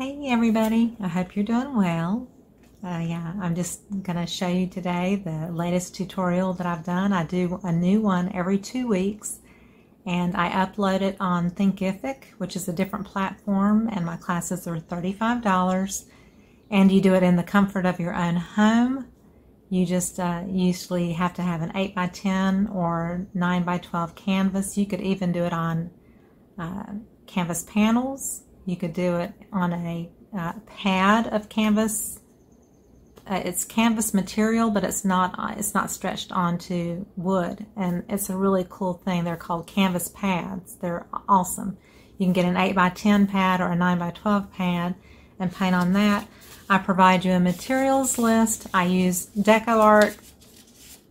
Hey everybody, I hope you're doing well. Uh, yeah, I'm just going to show you today the latest tutorial that I've done. I do a new one every two weeks and I upload it on Thinkific, which is a different platform and my classes are $35 and you do it in the comfort of your own home. You just uh, usually have to have an 8 by 10 or 9 by 12 canvas. You could even do it on uh, canvas panels you could do it on a uh, pad of canvas. Uh, it's canvas material, but it's not uh, it's not stretched onto wood, and it's a really cool thing. They're called canvas pads. They're awesome. You can get an 8 by 10 pad or a 9 by 12 pad and paint on that. I provide you a materials list. I use DecoArt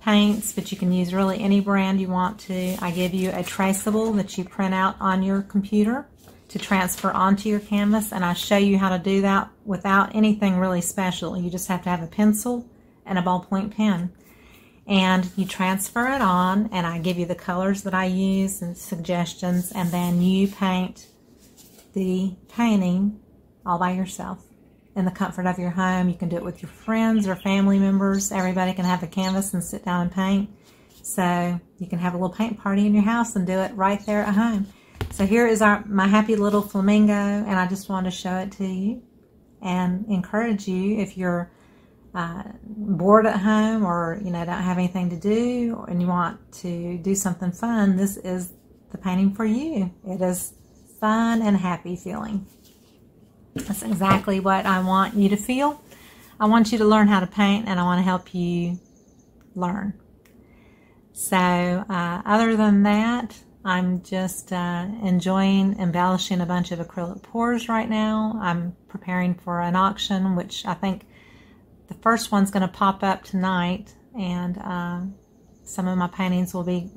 paints, but you can use really any brand you want to. I give you a traceable that you print out on your computer to transfer onto your canvas and I show you how to do that without anything really special. You just have to have a pencil and a ballpoint pen. And you transfer it on and I give you the colors that I use and suggestions and then you paint the painting all by yourself in the comfort of your home. You can do it with your friends or family members. Everybody can have a canvas and sit down and paint. So you can have a little paint party in your house and do it right there at home. So here is our my happy little flamingo, and I just want to show it to you and encourage you if you're uh, bored at home or you know don't have anything to do and you want to do something fun, this is the painting for you. It is fun and happy feeling. That's exactly what I want you to feel. I want you to learn how to paint and I want to help you learn. So uh, other than that, I'm just uh, enjoying embellishing a bunch of acrylic pours right now. I'm preparing for an auction, which I think the first one's going to pop up tonight, and uh, some of my paintings will be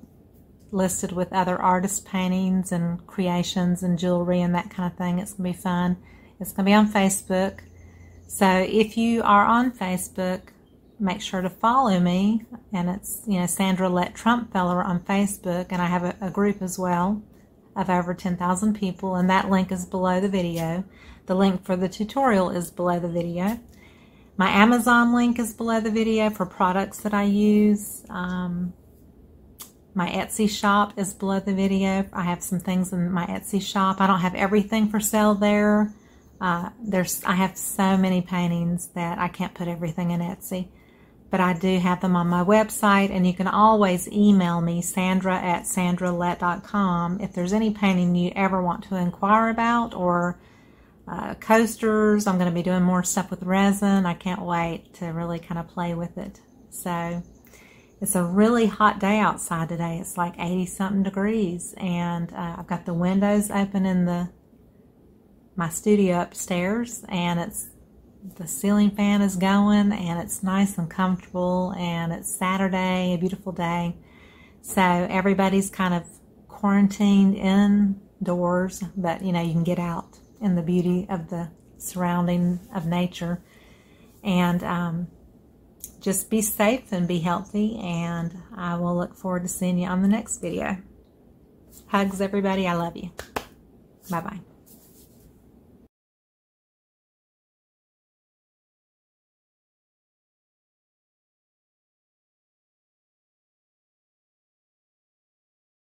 listed with other artist paintings and creations and jewelry and that kind of thing. It's going to be fun. It's going to be on Facebook. So if you are on Facebook, make sure to follow me. And it's, you know, Sandra Lett Trump Feller on Facebook. And I have a, a group as well of over 10,000 people. And that link is below the video. The link for the tutorial is below the video. My Amazon link is below the video for products that I use. Um, my Etsy shop is below the video. I have some things in my Etsy shop. I don't have everything for sale there. Uh, there's I have so many paintings that I can't put everything in Etsy but I do have them on my website, and you can always email me, sandra at sandralett.com, if there's any painting you ever want to inquire about, or uh, coasters. I'm going to be doing more stuff with resin. I can't wait to really kind of play with it. So it's a really hot day outside today. It's like 80 something degrees, and uh, I've got the windows open in the my studio upstairs, and it's the ceiling fan is going and it's nice and comfortable and it's Saturday, a beautiful day. So everybody's kind of quarantined indoors, but you know, you can get out in the beauty of the surrounding of nature and um, just be safe and be healthy. And I will look forward to seeing you on the next video. Hugs, everybody. I love you. Bye-bye.